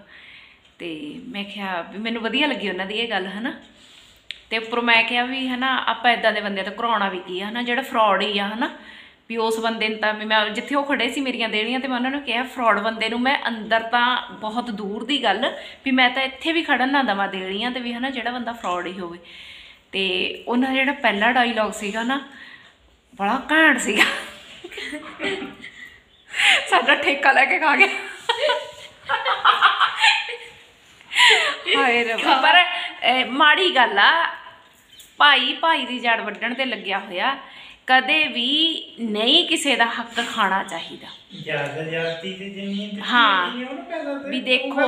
Speaker 2: ਤੇ ਮੈਂ ਕਿਹਾ ਵੀ ਮੈਨੂੰ ਵਧੀਆ ਲੱਗੀ ਉਹਨਾਂ ਦੀ ਇਹ ਗੱਲ, ਹਨਾ। ਤੇ ਉੱਪਰੋਂ ਮੈਂ ਕਿਹਾ ਵੀ, ਹਨਾ, ਆਪਾਂ ਇਦਾਂ ਦੇ ਬੰਦੇ ਤੋਂ ਕਰਾਉਣਾ ਵੀ ਕੀ ਆ, ਹਨਾ, ਜਿਹੜਾ ਫਰਾਡ ਹੀ ਆ, ਹਨਾ। ਵੀ ਉਸ ਬੰਦੇ ਨੂੰ ਤਾਂ ਵੀ ਮੈਂ ਜਿੱਥੇ ਉਹ ਖੜੇ ਸੀ ਮੇਰੀਆਂ ਦੇਣੀਆਂ ਤੇ ਮੈਂ ਉਹਨਾਂ ਨੂੰ ਕਿਹਾ ਫਰਾਡ ਬੰਦੇ ਨੂੰ ਮੈਂ ਅੰਦਰ ਤਾਂ ਬਹੁਤ ਦੂਰ ਦੀ ਗੱਲ, ਵੀ ਮੈਂ ਤਾਂ ਇੱਥੇ ਵੀ ਖੜਨ ਨਾ ਦਵਾਂ ਦੇਣੀਆਂ ਤੇ ਵੀ, ਹਨਾ, ਜਿਹੜਾ ਬੰਦਾ ਫਰਾਡ ਹੀ ਹੋਵੇ। ਤੇ ਉਹਨਾਂ ਦਾ ਜਿਹੜਾ ਪਹਿਲਾ ਡਾਇਲੌਗ ਸੀਗਾ ਨਾ, ਬੜਾ ਘੈਂਟ ਸੀਗਾ। ਸਾਡਾ ਠੇਕਾ ਲੈ ਕੇ ਖਾ ਗਿਆ। ਹਾਏ ਰੱਬਾ ਪਰ ਮਾੜੀ ਗੱਲ ਆ ਭਾਈ ਭਾਈ ਦੀ ਜੜ ਵੱਢਣ ਤੇ ਲੱਗਿਆ ਹੋਇਆ ਕਦੇ ਵੀ ਨਹੀਂ ਕਿਸੇ ਦਾ ਹੱਕ ਖਾਣਾ ਚਾਹੀਦਾ
Speaker 1: ਜ਼ਿਆਦਾ ਜਾਤੀ ਤੇ ਜ਼ਮੀਨ ਤੇ
Speaker 2: ਹਾਂ।
Speaker 1: ਜ਼ਮੀਨ ਉਹਨੂੰ ਪੈਦਾ ਤੇ
Speaker 2: ਵੀ ਦੇਖੋ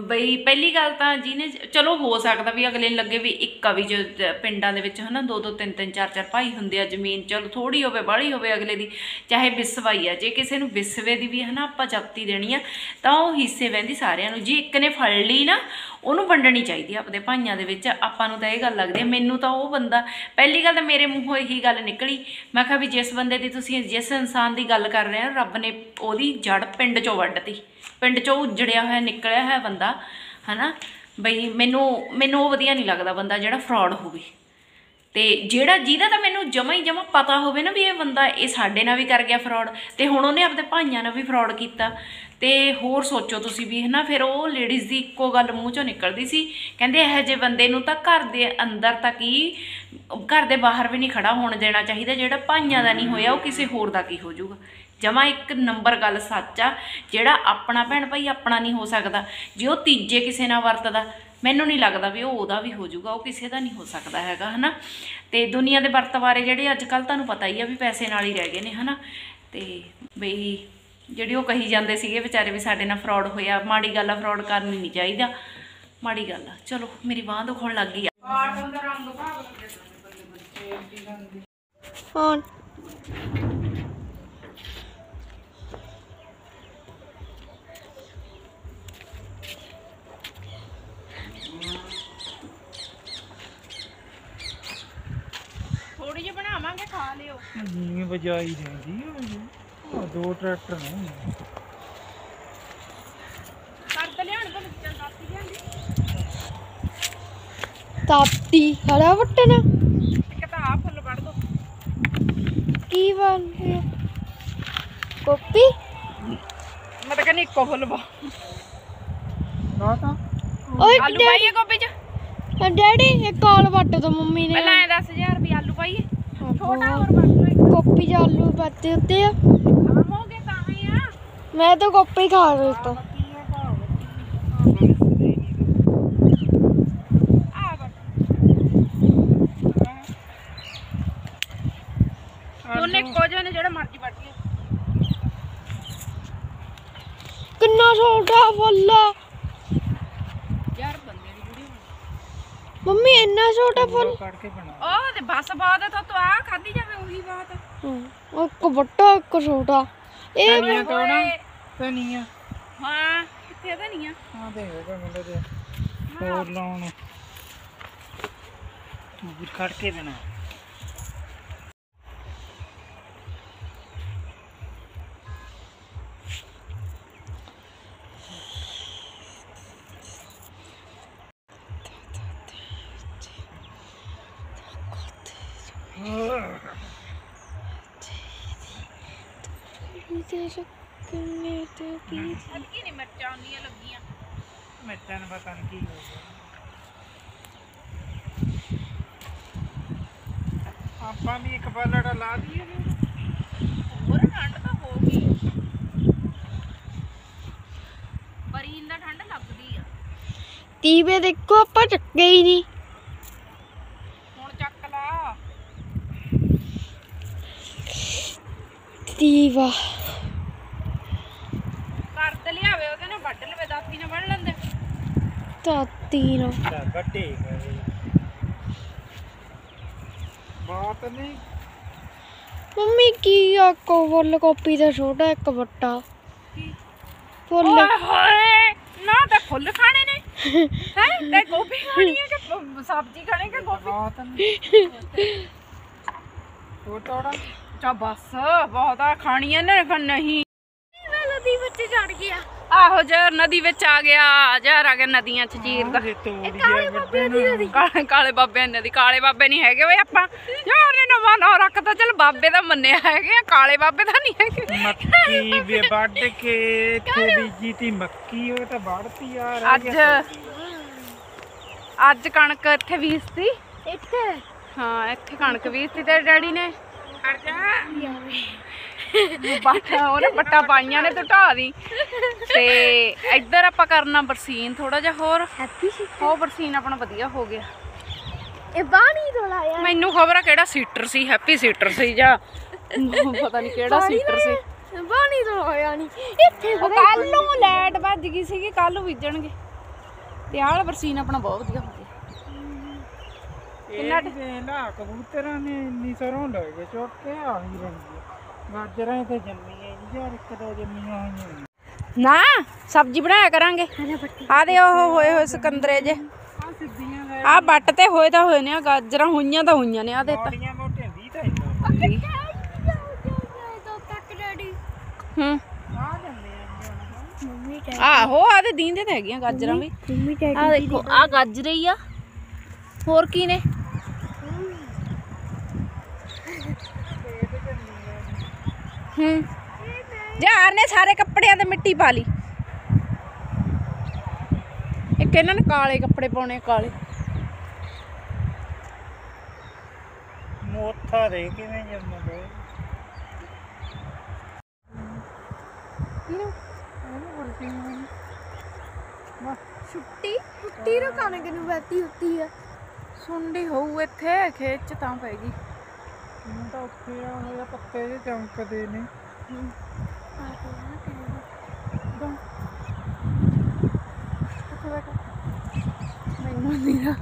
Speaker 2: ਬਈ ਪਹਿਲੀ ਗੱਲ ਤਾਂ ਜਿਹਨੇ ਚਲੋ ਹੋ ਸਕਦਾ ਵੀ ਅਗਲੇ ਨੂੰ ਲੱਗੇ ਵੀ ਇੱਕ ਆ ਵੀ ਜੋ ਪਿੰਡਾਂ ਦੇ ਵਿੱਚ ਹਨਾ ਦੋ ਦੋ ਤਿੰਨ ਤਿੰਨ ਚਾਰ ਚਾਰ ਭਾਈ ਹੁੰਦੇ ਆ, ਜ਼ਮੀਨ ਚਲੋ ਥੋੜੀ ਹੋਵੇ, ਬਾਹਲੀ ਹੋਵੇ ਅਗਲੇ ਦੀ, ਚਾਹੇ ਵਿਸਵਾਈ ਆ, ਜੇ ਕਿਸੇ ਨੂੰ ਵਿਸਵੇ ਦੀ ਵੀ ਹਨਾ ਆਪਾਂ ਜਪਤੀ ਦੇਣੀ ਆ, ਤਾਂ ਉਹ ਹਿੱਸੇ ਵਹਿੰਦੀ ਸਾਰਿਆਂ ਨੂੰ। ਜੇ ਇੱਕ ਨੇ ਫੜ ਲਈ ਨਾ, ਉਹਨੂੰ ਵੰਡਣੀ ਚਾਹੀਦੀ ਆ ਆਪਣੇ ਭਾਈਆਂ ਦੇ ਵਿੱਚ। ਆਪਾਂ ਨੂੰ ਤਾਂ ਇਹ ਗੱਲ ਲੱਗਦੀ ਆ, ਮੈਨੂੰ ਤਾਂ ਉਹ ਬੰਦਾ, ਪਹਿਲੀ ਗੱਲ ਤਾਂ ਮੇਰੇ ਮੂੰਹੋਂ ਇਹੀ ਗੱਲ ਨਿਕਲੀ। ਮੈਂ ਕਿਹਾ ਵੀ ਜਿਸ ਬੰਦੇ ਦੀ ਤੁਸੀਂ, ਜਿਸ ਇਨਸਾਨ ਦੀ ਗੱਲ ਕਰ ਰਹੇ ਹੋ ਰੱਬ ਨੇ ਉਹਦੀ ਜੜ ਪਿੰਡ ਚੋਂ ਵੱਢਤੀ। ਪਿੰਡ ਚੋਂ ਉਜੜਿਆ ਹੋਇਆ, ਨਿਕਲਿਆ ਹੋਇਆ ਬੰਦਾ, ਹਨਾ? ਬਈ ਮੈਨੂੰ ਮੈਨੂੰ ਉਹ ਵਧੀਆ ਨਹੀਂ ਲੱਗਦਾ ਬੰਦਾ ਜਿਹੜਾ ਫਰਾਡ ਹੋਵੇ। ਤੇ ਜਿਹੜਾ ਜਿਹਦਾ ਤਾਂ ਮੈਨੂੰ ਜਮਾ ਹੀ ਜਮਾ ਪਤਾ ਹੋਵੇ ਨਾ ਵੀ ਇਹ ਬੰਦਾ, ਇਹ ਸਾਡੇ ਨਾਲ ਵੀ ਕਰ ਗਿਆ ਫਰਾਡ ਤੇ ਹੁਣ ਉਹਨੇ ਆਪਣੇ ਭਾਈਆਂ ਨਾਲ ਵੀ ਫਰਾਡ ਕੀਤਾ। ਤੇ ਹੋਰ ਸੋਚੋ ਤੁਸੀਂ ਵੀ, ਹਨਾ? ਫਿਰ ਉਹ ਲੇਡੀਜ਼ ਦੀ ਇੱਕੋ ਗੱਲ ਮੂੰਹ ਚੋਂ ਨਿਕਲਦੀ ਸੀ। ਕਹਿੰਦੇ ਇਹੋ ਜਿਹੇ ਬੰਦੇ ਨੂੰ ਤਾਂ ਘਰ ਦੇ ਅੰਦਰ ਤੱਕ ਹੀ, ਘਰ ਦੇ ਬਾਹਰ ਵੀ ਨਹੀਂ ਖੜਾ ਹੋਣ ਦੇਣਾ ਚਾਹੀਦਾ, ਜਿਹੜਾ ਭਾਈਆਂ ਦਾ ਨਹੀਂ ਹੋਇਆ, ਉਹ ਕਿਸੇ ਹੋਰ ਦਾ ਕੀ ਹੋ ਜਾਊਗਾ? ਜਮਾ ਇੱਕ ਨੰਬਰ ਗੱਲ ਸੱਚ ਆ ਜਿਹੜਾ ਆਪਣਾ ਭੈਣ ਭਾਈ ਆਪਣਾ ਨਹੀਂ ਹੋ ਸਕਦਾ। ਜੇ ਉਹ ਤੀਜੇ ਕਿਸੇ ਨਾਲ ਵਰਤਦਾ ਮੈਨੂੰ ਨਹੀਂ ਲੱਗਦਾ ਵੀ ਉਹ ਉਹਦਾ ਵੀ ਹੋ ਜਾਊਗਾ ਉਹ ਕਿਸੇ ਦਾ ਨਹੀਂ ਹੋ ਸਕਦਾ ਹੈਗਾ ਹਨਾ? ਤੇ ਦੁਨੀਆ ਦੇ ਵਰਤਵਾਰੇ ਜਿਹੜੇ ਅੱਜ ਕੱਲ ਤੁਹਾਨੂੰ ਪਤਾ ਹੀ ਆ ਵੀ ਪੈਸੇ ਨਾਲ ਹੀ ਰਹਿ ਗਏ ਨੇ ਹਨਾ? ਤੇ ਬਈ ਜਿਹੜੇ ਉਹ ਕਹੀ ਜਾਂਦੇ ਸੀਗੇ ਵਿਚਾਰੇ ਵੀ ਸਾਡੇ ਨਾਲ ਫਰਾਡ ਹੋਇਆ ਮਾੜੀ ਗੱਲ ਆ ਫਰਾਡ ਕਰਨੀ ਨਹੀਂ ਚਾਹੀਦਾ। ਮਾੜੀ ਗੱਲ ਆ। ਚਲੋ ਮੇਰੀ ਬਾਂਹ ਦੁਖਣ ਲੱਗ ਗਈ ਆ।
Speaker 3: ਹਾਂ
Speaker 2: ਥੋੜੀ ਜਿਹੀ ਬਣਾਵਾਂਗੇ ਖਾ ਲਿਓ
Speaker 1: ਨੀ ਵਜਾਈ ਜਾਂਦੀ ਆ ਦੋ ਟਰੈਕਟਰ ਨੇ।
Speaker 2: ਕਰ ਤਾਂ ਲਿਆਣ ਤਾਂ ਚੱਲ ਕਾਪੀ ਲਿਆਂਦੀ
Speaker 3: ਤਾਪਤੀ ਹਰਾ ਵਟਣਾ।
Speaker 2: ਇੱਕ ਤਾਂ ਆ ਫੁੱਲ ਵੜ ਦੋ।
Speaker 3: ਕੀ ਬਣ ਰਿਹਾ ਕੋਪੀ
Speaker 2: ਮੈਂ ਤਾਂ ਇੱਕੋ ਫੁੱਲ ਵਾ
Speaker 1: ਨਾ ਤਾਂ।
Speaker 3: ਓਏ
Speaker 2: ਆਲੂ ਪਾਈਏ ਗੋਭੀ ਚ?
Speaker 3: ਡੈਡੀ ਇਹ ਕਾਲ ਵੱਟ ਦੋ ਮੰਮੀ ਨੇ।
Speaker 2: ਪਹਿਲਾਂ ਐ 10000 ਵੀ ਆਲੂ ਪਾਈਏ। ਛੋਟਾ ਹੋਰ ਤਾਂ ਆ ਵੱਟ ਦੋਨੇ ਇੱਕੋ ਜਿਹੇ ਨੇ ਜਿਹੜਾ ਮਰਜ਼ੀ ਵੱਟ ਲਿਓ
Speaker 3: ਕਿੰਨਾ ਛੋਟਾ ਫੁੱਲ ਆ।
Speaker 2: ਯਾਰ ਬੰਦੇ ਦੀ ਵੀਡੀਓ
Speaker 3: ਮੰਮੀ ਇੰਨਾ ਛੋਟਾ ਫੁੱਲ।
Speaker 1: ਕੱਢ ਕੇ ਬਣਾ
Speaker 2: ਉਹ ਤੇ ਬਸ ਬਾਤ ਹੈ ਤੂੰ ਆ ਖਾਦੀ ਜਾਵੇ ਉਹੀ ਬਾਤ
Speaker 3: ਹਾਂ, ਉਹ ਇੱਕ ਵੱਡਾ ਇੱਕ ਛੋਟਾ। ਇਹ
Speaker 1: ਧਨੀਆ ਤੋੜਾਂ ਧਨੀਆ
Speaker 2: ਹਾਂ ਨਹੀਂ ਆ
Speaker 1: ਹਾਂ ਤੇ ਹੋਗਾ ਮੁੰਡੇ ਦੇ ਹੋਰ ਲਾਉਣ। ਖੜ ਕੇ ਦੇਣਾ।
Speaker 3: ਟੀਵੇ ਦੇਖੋ ਆਪਾਂ ਚੱਕੇ ਹੀ ਨਹੀਂ।
Speaker 2: ਹੁਣ ਚੱਕ ਲਾ।
Speaker 3: ਟੀਵਾ
Speaker 2: ਕਰ ਤੇ ਲਿਆਵੇ ਉਹਦੇ ਨਾਲ ਵੱਢ ਲਵੇ ਦਾਤੀ ਨਾਲ ਵੱਢ ਲੈਂਦੇ।
Speaker 3: ਤਾਤੀ ਨੂੰ
Speaker 1: ਤਾਂ ਵੱਡੇ ਗਏ ਬਾਤ ਨਹੀਂ।
Speaker 3: ਮੰਮੀ ਕੀ ਆ? ਕੋ ਫੁੱਲ ਕਾਪੀ ਦਾ ਛੋਟਾ ਇੱਕ ਵੱਟਾ ਫੁੱਲ
Speaker 2: ਓਏ ਹੋਏ ਨਾ ਤਾਂ ਫੁੱਲ ਖਾਣੇ ਨੇ। ਹੈ? ਤੇ ਗੋਭੀ ਖਾਣੀ ਹੈ ਕਿ ਸਬਜ਼ੀ ਖਾਣੀ ਕਿ ਗੋਭੀ?
Speaker 1: ਤੋੜਾ?
Speaker 2: ਚਾ ਬਸ ਬਹੁਤਾ ਖਾਣੀਆਂ ਨੇ ਕਿ ਨਹੀਂ।
Speaker 3: ਨਦੀ ਵਿੱਚ ਚੜ ਗਿਆ।
Speaker 2: ਆਹੋ ਜਰ ਨਦੀ ਵਿੱਚ ਆ ਗਿਆ ਜਰ ਆ ਗਿਆ ਨਦੀਆਂ ਚ ਚੀਰਦਾ
Speaker 1: ਜੇ ਤੋੜੀ ਆ ਵੱਡੇ ਨੂੰ
Speaker 2: ਕਾਲੇ ਕਾਲੇ ਬਾਬੇ ਨੇ ਦੀ ਕਾਲੇ ਬਾਬੇ ਨਹੀਂ ਹੈਗੇ ਓਏ ਆਪਾਂ। ਯਾਰ ਨੇ ਨਵਾਂ ਨਾਂ ਰੱਖਤਾ ਚਲ ਬਾਬੇ ਦਾ ਮੰਨਿਆ ਹੈਗੇ ਕਾਲੇ ਬਾਬੇ ਤਾਂ ਨਹੀਂ ਹੈਗੇ।
Speaker 1: ਮੱਕੀ ਵੀ ਵੱਢ ਕੇ ਇੱਥੇ ਬੀਜੀ ਤੀ ਮੱਕੀ ਉਹ ਤਾਂ ਵੱਢਤੀ ਆ ਰਹਿ
Speaker 2: ਅੱਜ ਅੱਜ ਕਣਕ ਇੱਥੇ ਬੀਜਤੀ
Speaker 3: ਇੱਥੇ?
Speaker 2: ਹਾਂ ਇੱਥੇ ਕਣਕ ਬੀਜਤੀ ਤੇ ਡੈਡੀ ਨੇ। ਹਟ ਜਾ। ਬਾਟਾ ਉਹਨੇ ਬੱਟਾ ਪਾਈਆਂ ਨੇ ਤੂੰ ਢਾ ਦੀ। ਤੇ ਇੱਧਰ ਆਪਾਂ ਕਰਨਾ ਬਰਸੀਨ ਥੋੜਾ ਜਿਹਾ ਹੋਰ।
Speaker 3: ਹੈਪੀ ਸੀ।
Speaker 2: ਉਹ ਬਰਸੀਨ ਆਪਣਾ ਵਧੀਆ ਹੋ ਗਿਆ।
Speaker 3: ਇਹ ਬਾਣੀ ਤੋਂ ਲਾਇਆ
Speaker 2: ਮੈਨੂੰ ਖਬਰ ਆ ਕਿਹੜਾ ਸੀਟਰ ਸੀ ਹੈਪੀ ਸੀਟਰ ਸੀ ਜਾਂ ਪਤਾ ਨਹੀਂ ਕਿਹੜਾ ਸੀਟਰ ਸੀ।
Speaker 3: ਬਾਣੀ ਤੋਂ ਲਾਇਆ ਨਹੀਂ ਇੱਥੇ
Speaker 2: ਕੱਲ ਨੂੰ ਲਾਈਟ ਵੱਜ ਗਈ ਸੀਗੀ ਕੱਲ ਨੂੰ ਬੀਜਣਗੇ। ਤੇ ਆਹ ਬਰਸੀਨ ਆਪਣਾ ਬਹੁਤ ਵਧੀਆ ਹੋ ਗਿਆ।
Speaker 1: ਕਿੰਨਾ ਲਾ ਕਬੂਤਰਾਂ ਨੇ ਇੰਨੀ ਸਰੋਂ ਲੈ ਗਏ ਚੁੱਕ ਕੇ ਆ ਹੀ ਰੰਗੀ ਗਾਜਰਾਂ ਤੇ ਜੰਮੀਆਂ ਨਹੀਂ ਯਾਰ ਇੱਕ ਦੋ ਜੰਮੀਆਂ ਹੋਈਆਂ ਨੇ।
Speaker 2: ਸਬਜ਼ੀ ਬਣਾਇਆ ਕਰਾਂਗੇ। ਆ ਦੇ ਉਹ ਹੋਏ ਹੋਏ ਸਕੰਦਰੇ ਜੇ।
Speaker 1: ਆਹ ਸਿੱਧੀਆਂ ਲੈ
Speaker 2: ਆ ਬੱਟ ਤੇ ਹੋਏ ਤਾਂ ਹੋਏ ਨੇ ਆ ਗਾਜਰਾਂ ਹੋਈਆਂ ਤਾਂ ਹੋਈਆਂ ਨੇ ਆ ਦੇ ਤਾਂ।
Speaker 1: ਮਾੜੀਆਂ ਮੋਟੀਆਂ 20 ਤਾਂ ਇੰਨਾ
Speaker 2: ਹੂੰ।
Speaker 1: ਆ ਜਾਂਦੇ ਆ
Speaker 3: ਮੰਮੀ
Speaker 2: ਆਹੋ ਆ ਤੇ ਦੀਂਦੇ ਤਾਂ ਹੈਗੀਆਂ ਗਾਜਰਾਂ ਵੀ। ਆ ਦੇਖੋ ਆ ਗਾਜਰੇ ਹੀ ਆ। ਹੋਰ ਕੀ ਨੇ? ਹੂੰ। ਯਾਰ ਨੇ ਸਾਰੇ ਕੱਪੜਿਆਂ ਤੇ ਮਿੱਟੀ ਪਾ ਲਈ। ਇੱਕ ਇਹਨਾਂ ਨੇ ਕਾਲੇ ਕੱਪੜੇ ਪਾਉਣੇ ਕਾਲੇ।
Speaker 1: ਮੋਥਾ ਦੇ ਕਿਵੇਂ ਜੰਮ ਗਏ
Speaker 3: ਛੁੱਟੀ? ਛੁੱਟੀ ਨੂੰ ਕਣਕ ਨੂੰ ਬੈਠੀ ਹੁੰਦੀ ਆ।
Speaker 2: ਸੁੰਡੀ ਹੋਊ ਇੱਥੇ ਖੇਤ ਚ ਤਾਂ ਪੈਗੀ
Speaker 1: ਹੁਣ ਤਾਂ ਉੱਥੇ ਆ ਹੋਇਆ ਪੱਤੇ ਜੇ ਚਮਕਦੇ ਨੇ।
Speaker 2: ਮੈਨੂੰ ਨਹੀਂ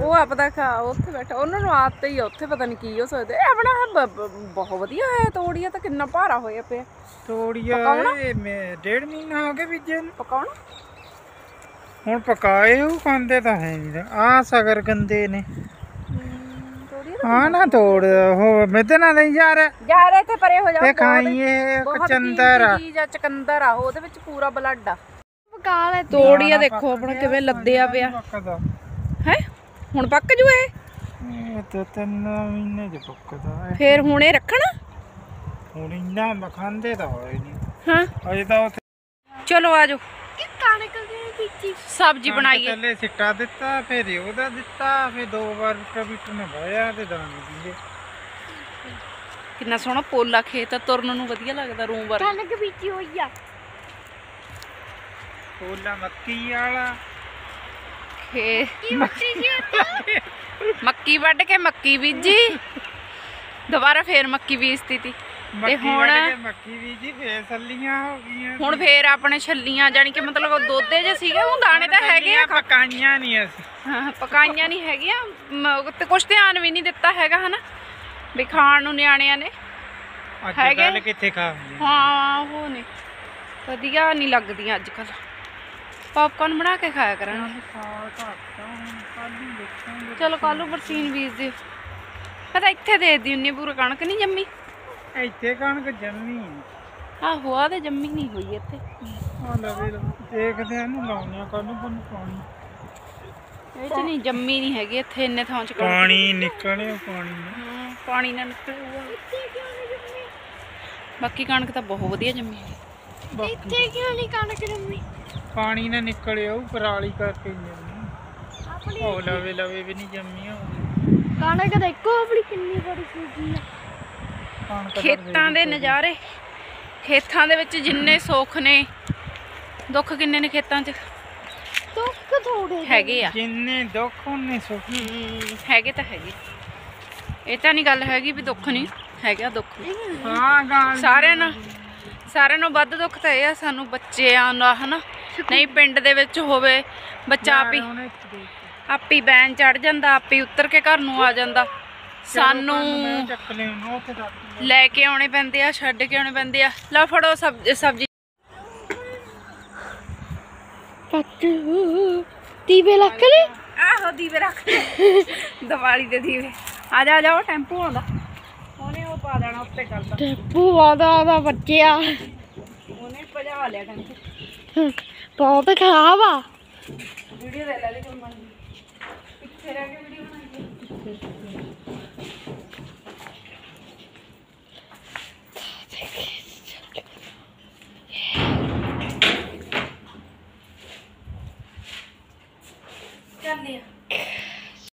Speaker 2: ਉਹ ਆਪਦਾ ਖਾ ਉੱਥੇ ਬੈਠਾ ਉਹਨਾਂ ਨੂੰ ਆਦਤ ਹੀ ਆ ਉੱਥੇ ਪਤਾ ਨਹੀਂ ਕੀ ਹੋ ਸਕਦੇ। ਇਹ ਆਪਣਾ ਬ- ਬ- ਬਹੁਤ ਵਧੀਆ ਹੈ ਤੋੜੀਆ ਤਾਂ ਕਿੰਨਾ ਭਾਰਾ ਹੋਇਆ ਪਿਆ।
Speaker 1: ਤੋੜੀਆ ਇਹ ਮੈਂ ਡੇਢ ਮਹੀਨਾ ਹੋ ਗਿਆ ਬੀਜੇ ਨੂੰ।
Speaker 2: ਪਕਾਉਣਾ?
Speaker 1: ਹੁਣ ਪਕਾਏ ਉਹ ਖਾਂਦੇ ਤਾਂ ਹੈ ਨਹੀਂ ਆ ਸਗਰ ਗੰਦੇ ਨੇ। ਆ ਨਾ ਤੋੜ ਉਹ ਮਿੱਧ ਨਾ ਨਹੀਂ ਯਾਰ।
Speaker 2: ਯਾਰ ਇੱਥੇ ਪਰੇ ਹੋ ਜਾ
Speaker 1: ਤੇ ਖਾਈਏ ਕਚੰਦਰ ਆ।
Speaker 2: ਚੀਜ਼ ਆ ਚਕੰਦਰ ਆ ਉਹਦੇ ਵਿੱਚ ਪੂਰਾ ਬਲੱਡ ਆ।
Speaker 3: ਪਕਾ ਲੈ
Speaker 2: ਤੋੜੀਆ ਦੇਖੋ ਆਪਣਾ ਕਿਵੇਂ ਲੱਦਿਆ ਪਿਆ।
Speaker 1: ਪੱਕਦਾ
Speaker 2: ਹੈ? ਹੁਣ ਪੱਕ ਜੂ ਇਹ?
Speaker 1: ਇਹ ਤਾਂ ਤਿੰਨ ਮਹੀਨੇ ਚ ਪੱਕਦਾ ਹੈ
Speaker 2: ਫੇਰ ਹੁਣ ਇਹ ਰੱਖਣਾ?
Speaker 1: ਹੁਣ ਇੰਨਾ ਮਖਾਂਦੇ ਤਾਂ ਹੋਏ ਨਹੀਂ
Speaker 2: ਹਾਂ।
Speaker 1: ਅਜੇ ਤਾਂ ਉੱਥੇ
Speaker 2: ਚਲੋ ਆਜੋ
Speaker 3: ਇਹ ਕਣਕ ਦੇ
Speaker 2: ਸਬਜ਼ੀ ਬਣਾਈਏ
Speaker 1: ਪਹਿਲੇ ਸਿੱਟਾ ਦਿੱਤਾ ਫਿਰ ਉਹਦਾ ਦਿੱਤਾ ਫਿਰ ਦੋ ਵਾਰ ਕਬੀਟ ਨੇ ਵਾਇਆ ਤੇ ਦਾਣੇ ਦਿੰਦੇ
Speaker 2: ਕਿੰਨਾ ਸੋਹਣਾ ਪੋਲਾ ਖੇਤ ਆ ਤੁਰਨ ਨੂੰ ਵਧੀਆ ਲੱਗਦਾ ਰੂਮ ਵਰ
Speaker 3: ਕਣਕ ਬੀਜੀ ਹੋਈ ਆ।
Speaker 1: ਕੋਲਾ ਮੱਕੀ ਵਾਲਾ।
Speaker 2: ਖੇ
Speaker 3: ਕੀ ਮੱਟੀ ਜੀ ਉੱਤੇ
Speaker 2: ਮੱਕੀ ਵੱਢ ਕੇ ਮੱਕੀ ਬੀਜੀ। ਦੁਬਾਰਾ ਫੇਰ ਮੱਕੀ ਬੀਜਤੀ ਤੀ।
Speaker 1: ਮੱਕੀ
Speaker 2: ਹੁਣ-
Speaker 1: ਮੱਕੀ ਵੀ ਜੀ ਫੇਰ ਸੱਲੀਆਂ ਹੋ ਗਈਆਂ
Speaker 2: ਹੁਣ ਫੇਰ ਆਪਣੇ ਛੱਲੀਆਂ ਜਾਨੀ ਕਿ ਮਤਲਬ ਦੋਦੇ ਜੇ ਸੀਗੇ ਉਹ ਦਾਣੇ ਤਾਂ ਹੈਗੇ ਆ
Speaker 1: ਪਕਾਈਆਂ ਨਹੀਂ ਅਸੀਂ।
Speaker 2: ਹਾਂ, ਪਕਾਈਆਂ ਨਹੀਂ ਹੈਗੀਆਂ ਤੇ ਕੁਛ ਧਿਆਨ ਵੀ ਨਹੀਂ ਦਿੱਤਾ ਹੈਗਾ ਹਨਾ? ਵੀ ਖਾਣ ਨੂੰ ਨਿਆਣਿਆਂ ਨੇ।
Speaker 1: ਅੱਜ? ਕੱਲ ਕਿੱਥੇ ਖਾਂਦੇ
Speaker 2: ਹਾਂ ਉਹ ਨੇ। ਵਧੀਆ ਨਹੀਂ ਲੱਗਦੀਆਂ ਅੱਜ ਕੱਲ ਪਾਪਕਾਰਨ ਬਣਾ ਕੇ ਖਾਇਆ ਕਰਾਂਗੇ
Speaker 1: ਚੱਲ ਕੱਲ
Speaker 2: ਬਰਸੀਨ ਬੀਜ ਦਿਓ। ਪਤਾ ਇੱਥੇ ਦੇ ਦੀ ਪੂਰਾ ਕਣਕ ਨਹੀਂ ਜੰਮੀ।
Speaker 1: ਇੱਥੇ ਕਣਕ ਜੰਮੀ
Speaker 2: ਆਹੋ ਆ ਤੇ ਜੰਮੀ ਨਹੀਂ ਹੋਈ ਇੱਥੇ।
Speaker 1: ਆ ਲਵੇ ਦੇਖਦੇ ਆ ਇਹਨੂੰ ਲਾਉਣੇ ਆ ਕੱਲ ਨੂੰ ਤੁਹਾਨੂੰ ਪਾਣੀ
Speaker 2: ਇਹ ਚ ਨਹੀਂ ਜੰਮੀ ਨਹੀਂ ਹੈਗੀ ਇੱਥੇ ਇੰਨੇ ਥਾਂ ਚ ਕਣਕ
Speaker 1: ਪਾਣੀ ਨਿਕਲਿਆ ਪਾਣੀ
Speaker 2: ਹਾਂ, ਪਾਣੀ ਨਾਲ ਨਿਕਲੂਗਾ ਬਾਕੀ ਕਣਕ ਤਾਂ ਬਹੁਤ ਵਧੀਆ ਜੰਮੀ ਹੈ।
Speaker 1: ਬਾਕੀ
Speaker 3: ਇੱਥੇ ਕਿਉਂ ਨਹੀਂ ਕਣਕ ਜੰਮੀ?
Speaker 1: ਪਾਣੀ ਨਾ ਨਿਕਲਿਆ ਉਹ ਪਰਾਲੀ ਕਰਕੇ ਹੀ ਜੰਮੀ।
Speaker 3: ਆਪਣੀ
Speaker 1: ਉਹ ਲਵੇ ਲਵੇ ਵੀ ਨਹੀਂ ਜੰਮੀ ਉਹ
Speaker 3: ਕਣਕ ਦੇਖੋ ਆਪਣੀ ਕਿੰਨੀ ਬੜੀ ਸੂਜੀ ਆ।
Speaker 2: ਖੇਤਾਂ ਦੇ ਨਜ਼ਾਰੇ ਖੇਤਾਂ ਦੇ ਵਿੱਚ ਜਿੰਨੇ ਸੁੱਖ ਨੇ ਦੁੱਖ ਕਿੰਨੇ ਨੇ ਖੇਤਾਂ 'ਚ?
Speaker 3: ਦੁੱਖ ਥੋੜੇ
Speaker 2: ਹੈਗੇ ਆ।
Speaker 1: ਜਿੰਨੇ ਦੁੱਖ ਉਹਨੇ ਸੁੱਖ।
Speaker 2: ਹੈਗੇ ਤਾਂ ਹੈਗੇ। ਇਹ ਤਾਂ ਨਹੀਂ ਗੱਲ ਹੈਗੀ ਵੀ ਦੁੱਖ ਨਹੀਂ ਹੈਗਾ ਦੁੱਖ।
Speaker 1: ਹਾਂ ਗਾਲ
Speaker 2: ਸਾਰਿਆਂ ਨੂੰ ਸਾਰਿਆਂ ਨੂੰ ਵੱਧ ਦੁੱਖ ਤਾਂ ਇਹ ਆ ਸਾਨੂੰ ਬੱਚਿਆਂ ਦਾ ਹਨਾ? ਨਹੀਂ ਪਿੰਡ ਦੇ ਵਿੱਚ ਹੋਵੇ ਬੱਚਾ ਆਪ ਆਪੀ ਬੈਨ ਚੜ ਜਾਂਦਾ ਆਪੀ ਉੱਤਰ ਕੇ ਘਰ ਨੂੰ ਆ ਜਾਂਦਾ। ਸਾਨੂੰ
Speaker 1: ਲੈ ਲੈ।
Speaker 2: ਲੈ ਕੇ ਆਉਣੇ ਪੈਂਦੇ ਆ ਛੱਡ ਕੇ ਆਉਣੇ ਪੈਂਦੇ ਆ। ਲੈ ਫੜੋ ਸਬਜ਼ੀ ਸਬਜ਼ੀ।
Speaker 3: ਪੱਤੂ ਦੀਵੇ ਲੱਗ ਲੈ।
Speaker 2: ਆਹੋ ਦੀਵੇ ਰੱਖ ਦੀਵਾਲੀ ਦੇ ਦੀਵੇ। ਆ ਜਾ ਆ ਜਾ ਉਹ ਟੈਂਪੂ ਆਉਂਦਾ। ਉਹਨੇ ਉਹ ਪਾ ਦੇਣਾ ਉੱਤੇ ਗੱਲ ਦਾ
Speaker 3: ਤੇ ਭੂਆ ਦਾ ਦਾ ਬੱਚਿਆ
Speaker 2: ਉਹਨੇ ਭਜਾ ਲਿਆ ਟੈਂਪੂ।
Speaker 3: ਬਹੁਤ ਖਰਾਬ ਆ।
Speaker 2: ਵੀਡੀਓ ਦੇ ਲੈ ਲਈ ਕੰਮ ਪਿੱਛੇ ਰਹਿ ਕੇ ਵੀਡੀਓ ਬਣਾਈ 干的呀。